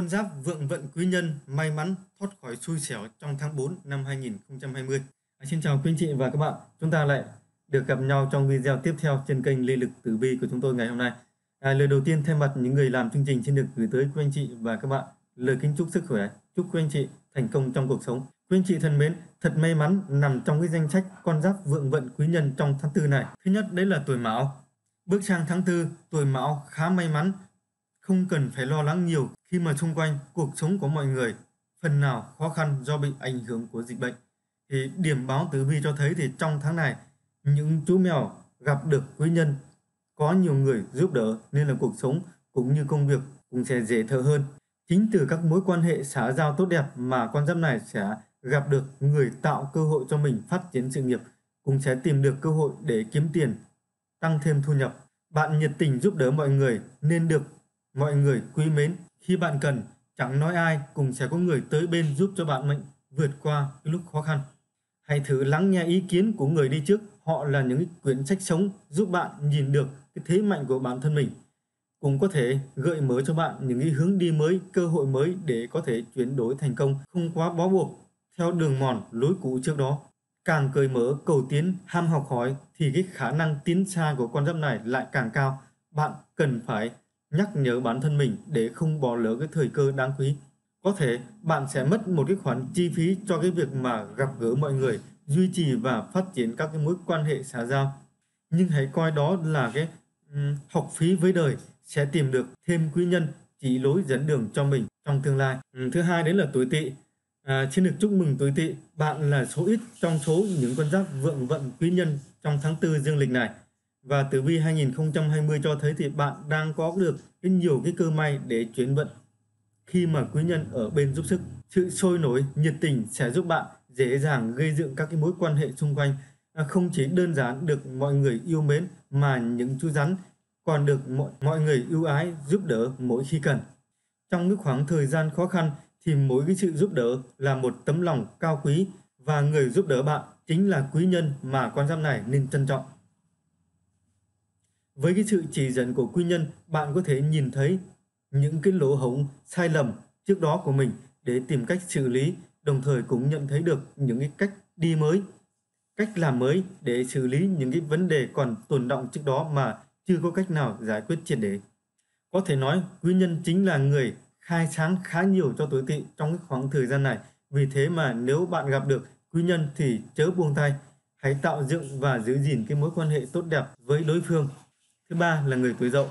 con giáp vượng vận quý nhân may mắn thoát khỏi xui xẻo trong tháng 4 năm 2020. À, xin chào quý anh chị và các bạn. Chúng ta lại được gặp nhau trong video tiếp theo trên kênh Lê Lực Tử Vi của chúng tôi ngày hôm nay. À, lời đầu tiên thay mặt những người làm chương trình xin được gửi tới quý anh chị và các bạn lời kính chúc sức khỏe, chúc quý anh chị thành công trong cuộc sống. Quý anh chị thân mến, thật may mắn nằm trong cái danh sách con giáp vượng vận quý nhân trong tháng tư này. Thứ nhất đấy là tuổi Mão. Bước sang tháng tư, tuổi Mão khá may mắn, không cần phải lo lắng nhiều khi mà xung quanh cuộc sống của mọi người phần nào khó khăn do bị ảnh hưởng của dịch bệnh. Thì điểm báo tử vi cho thấy thì trong tháng này những chú mèo gặp được quý nhân có nhiều người giúp đỡ nên là cuộc sống cũng như công việc cũng sẽ dễ thở hơn. Chính từ các mối quan hệ xã giao tốt đẹp mà con giáp này sẽ gặp được người tạo cơ hội cho mình phát triển sự nghiệp, cũng sẽ tìm được cơ hội để kiếm tiền, tăng thêm thu nhập. Bạn nhiệt tình giúp đỡ mọi người nên được mọi người quý mến. Khi bạn cần, chẳng nói ai cũng sẽ có người tới bên giúp cho bạn mạnh vượt qua cái lúc khó khăn. Hãy thử lắng nghe ý kiến của người đi trước. Họ là những quyển sách sống giúp bạn nhìn được cái thế mạnh của bản thân mình cũng có thể gợi mở cho bạn những ý hướng đi mới, cơ hội mới để có thể chuyển đổi thành công, không quá bó buộc theo đường mòn lối cũ trước đó. Càng cởi mở, cầu tiến, ham học hỏi thì cái khả năng tiến xa của con giáp này lại càng cao. Bạn cần phải nhắc nhở bản thân mình để không bỏ lỡ cái thời cơ đáng quý. Có thể bạn sẽ mất một cái khoản chi phí cho cái việc mà gặp gỡ mọi người, duy trì và phát triển các cái mối quan hệ xã giao. Nhưng hãy coi đó là cái um, học phí với đời sẽ tìm được thêm quý nhân chỉ lối dẫn đường cho mình trong tương lai. Um, thứ hai đấy là tuổi tỵ. À, xin được chúc mừng tuổi tỵ, bạn là số ít trong số những con giáp vượng vận quý nhân trong tháng tư dương lịch này. Và tử vi 2020 cho thấy thì bạn đang có được rất nhiều cái cơ may để chuyển vận khi mà quý nhân ở bên giúp sức. Sự sôi nổi, nhiệt tình sẽ giúp bạn dễ dàng gây dựng các cái mối quan hệ xung quanh. À, không chỉ đơn giản được mọi người yêu mến mà những chú rắn còn được mọi, mọi người ưu ái giúp đỡ mỗi khi cần. Trong những khoảng thời gian khó khăn thì mỗi cái sự giúp đỡ là một tấm lòng cao quý và người giúp đỡ bạn chính là quý nhân mà con giáp này nên trân trọng. Với cái sự chỉ dẫn của quý nhân, bạn có thể nhìn thấy những cái lỗ hổng sai lầm trước đó của mình để tìm cách xử lý, đồng thời cũng nhận thấy được những cái cách đi mới, cách làm mới để xử lý những cái vấn đề còn tồn động trước đó mà chưa có cách nào giải quyết triệt để. Có thể nói, quý nhân chính là người khai sáng khá nhiều cho tuổi tỵ trong cái khoảng thời gian này. Vì thế mà nếu bạn gặp được quý nhân thì chớ buông tay, hãy tạo dựng và giữ gìn cái mối quan hệ tốt đẹp với đối phương Thứ ba là người tuổi dậu.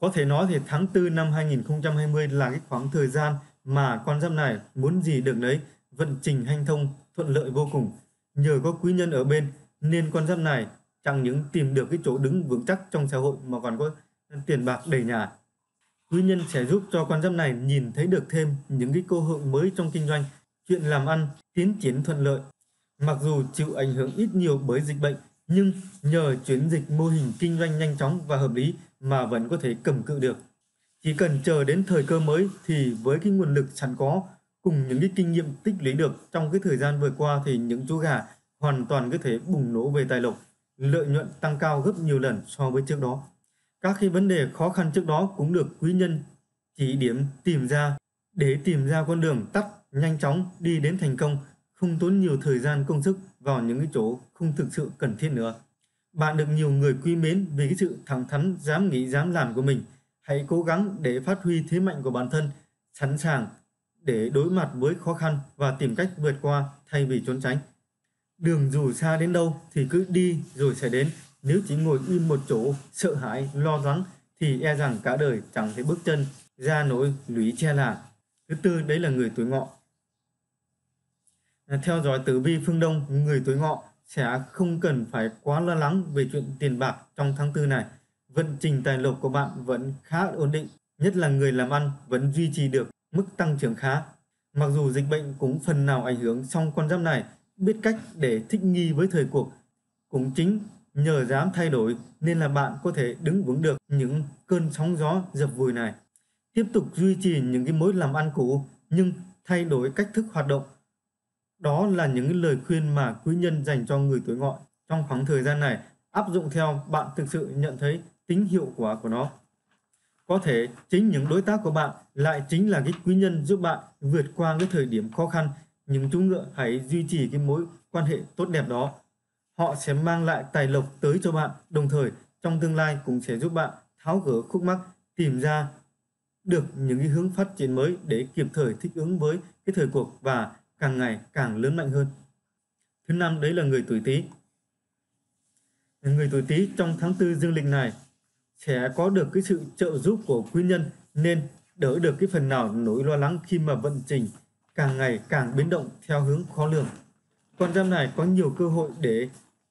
Có thể nói thì tháng 4 năm 2020 là cái khoảng thời gian mà con giáp này muốn gì được đấy, vận trình hanh thông thuận lợi vô cùng. Nhờ có quý nhân ở bên nên con giáp này chẳng những tìm được cái chỗ đứng vững chắc trong xã hội mà còn có tiền bạc đầy nhà. Quý nhân sẽ giúp cho con giáp này nhìn thấy được thêm những cái cơ hội mới trong kinh doanh, chuyện làm ăn, tiến triển thuận lợi. Mặc dù chịu ảnh hưởng ít nhiều bởi dịch bệnh nhưng nhờ chuyển dịch mô hình kinh doanh nhanh chóng và hợp lý mà vẫn có thể cầm cự được. Chỉ cần chờ đến thời cơ mới thì với cái nguồn lực sẵn có cùng những cái kinh nghiệm tích lũy được trong cái thời gian vừa qua thì những chú gà hoàn toàn có thể bùng nổ về tài lộc, lợi nhuận tăng cao gấp nhiều lần so với trước đó. Các cái vấn đề khó khăn trước đó cũng được quý nhân chỉ điểm tìm ra để tìm ra con đường tắt nhanh chóng đi đến thành công không tốn nhiều thời gian công sức vào những cái chỗ không thực sự cần thiết nữa. Bạn được nhiều người quý mến vì cái sự thẳng thắn, dám nghĩ, dám làm của mình. Hãy cố gắng để phát huy thế mạnh của bản thân, sẵn sàng để đối mặt với khó khăn và tìm cách vượt qua thay vì trốn tránh. Đường dù xa đến đâu thì cứ đi rồi sẽ đến. Nếu chỉ ngồi im một chỗ, sợ hãi, lo lắng thì e rằng cả đời chẳng thể bước chân ra nỗi lũy che là. Thứ tư đấy là người tuổi ngọ theo dõi tử vi phương Đông, người tuổi ngọ sẽ không cần phải quá lo lắng về chuyện tiền bạc trong tháng tư này. Vận trình tài lộc của bạn vẫn khá ổn định, nhất là người làm ăn vẫn duy trì được mức tăng trưởng khá. Mặc dù dịch bệnh cũng phần nào ảnh hưởng song con giáp này biết cách để thích nghi với thời cuộc. Cũng chính nhờ dám thay đổi nên là bạn có thể đứng vững được những cơn sóng gió dập vùi này. Tiếp tục duy trì những cái mối làm ăn cũ nhưng thay đổi cách thức hoạt động đó là những lời khuyên mà quý nhân dành cho người tuổi ngọ trong khoảng thời gian này, áp dụng theo bạn thực sự nhận thấy tính hiệu quả của nó. có thể chính những đối tác của bạn lại chính là cái quý nhân giúp bạn vượt qua cái thời điểm khó khăn, nhưng chú ngựa hãy duy trì cái mối quan hệ tốt đẹp đó họ sẽ mang lại tài lộc tới cho bạn, đồng thời trong tương lai cũng sẽ giúp bạn tháo gỡ khúc mắc, tìm ra được những cái hướng phát triển mới để kịp thời thích ứng với cái thời cuộc và càng ngày càng lớn mạnh hơn thứ năm, đấy là người tuổi tý người tuổi tý trong tháng tư dương lịch này sẽ có được cái sự trợ giúp của quý nhân, nên đỡ được cái phần nào nỗi lo lắng khi mà vận trình càng ngày càng biến động theo hướng khó lường. Con giáp này có nhiều cơ hội để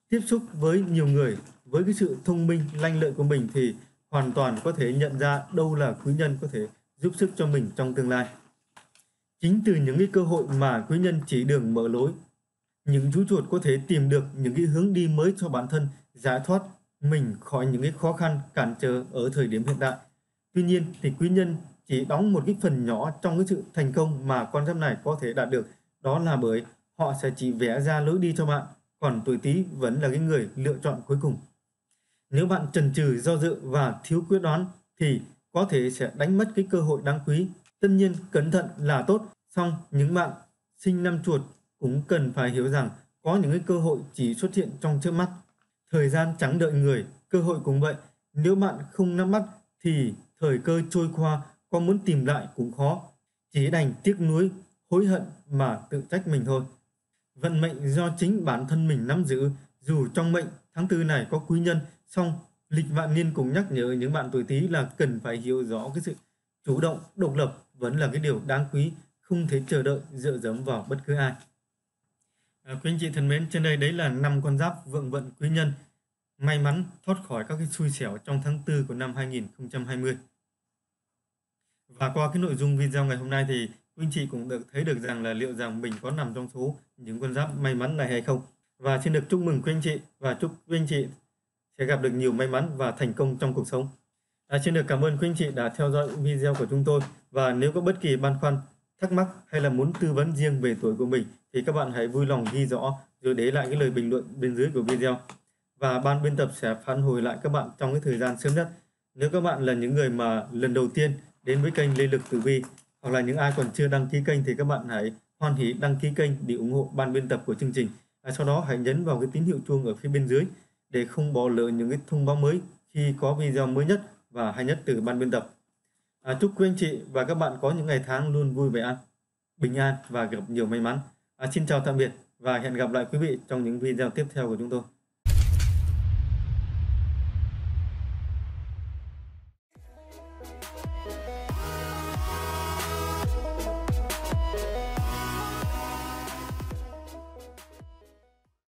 tiếp xúc với nhiều người với cái sự thông minh, lanh lợi của mình thì hoàn toàn có thể nhận ra đâu là quý nhân có thể giúp sức cho mình trong tương lai. Chính từ những cái cơ hội mà quý nhân chỉ đường mở lối, những chú chuột có thể tìm được những cái hướng đi mới cho bản thân giải thoát mình khỏi những cái khó khăn cản trở ở thời điểm hiện tại. Tuy nhiên thì quý nhân chỉ đóng một cái phần nhỏ trong cái sự thành công mà con giáp này có thể đạt được. Đó là bởi họ sẽ chỉ vẽ ra lối đi cho bạn, còn tuổi Tý vẫn là cái người lựa chọn cuối cùng. Nếu bạn chần chừ do dự và thiếu quyết đoán thì có thể sẽ đánh mất cái cơ hội đáng quý. Tất nhiên cẩn thận là tốt, song những bạn sinh năm chuột cũng cần phải hiểu rằng có những cái cơ hội chỉ xuất hiện trong trước mắt Thời gian chẳng đợi người, cơ hội cũng vậy. Nếu bạn không nắm bắt thì thời cơ trôi qua, có muốn tìm lại cũng khó. Chỉ đành tiếc nuối, hối hận mà tự trách mình thôi. Vận mệnh do chính bản thân mình nắm giữ, dù trong mệnh tháng tư này có quý nhân, song lịch vạn niên cũng nhắc nhở những bạn tuổi Tý là cần phải hiểu rõ cái sự chủ động, độc lập vẫn là cái điều đáng quý, không thể chờ đợi dựa dẫm vào bất cứ ai. À, quý anh chị thân mến, trên đây đấy là năm con giáp vượng vận quý nhân may mắn thoát khỏi các cái xui xẻo trong tháng 4 của năm 2020. Và qua cái nội dung video ngày hôm nay thì quý anh chị cũng được thấy được rằng là liệu rằng mình có nằm trong số những con giáp may mắn này hay không. Và xin được chúc mừng quý anh chị và chúc quý anh chị sẽ gặp được nhiều may mắn và thành công trong cuộc sống. À, xin được cảm ơn quý anh chị đã theo dõi video của chúng tôi và nếu có bất kỳ băn khoăn, thắc mắc hay là muốn tư vấn riêng về tuổi của mình thì các bạn hãy vui lòng ghi rõ rồi để lại cái lời bình luận bên dưới của video và ban biên tập sẽ phản hồi lại các bạn trong cái thời gian sớm nhất. Nếu các bạn là những người mà lần đầu tiên đến với kênh Lê Lực Tử Vi hoặc là những ai còn chưa đăng ký kênh thì các bạn hãy hoan hỷ đăng ký kênh để ủng hộ ban biên tập của chương trình. À, sau đó hãy nhấn vào cái tín hiệu chuông ở phía bên dưới để không bỏ lỡ những cái thông báo mới khi có video mới nhất và hay nhất từ ban biên tập. À, chúc quý anh chị và các bạn có những ngày tháng luôn vui vẻ an, bình an và gặp nhiều may mắn. À, xin chào tạm biệt và hẹn gặp lại quý vị trong những video tiếp theo của chúng tôi.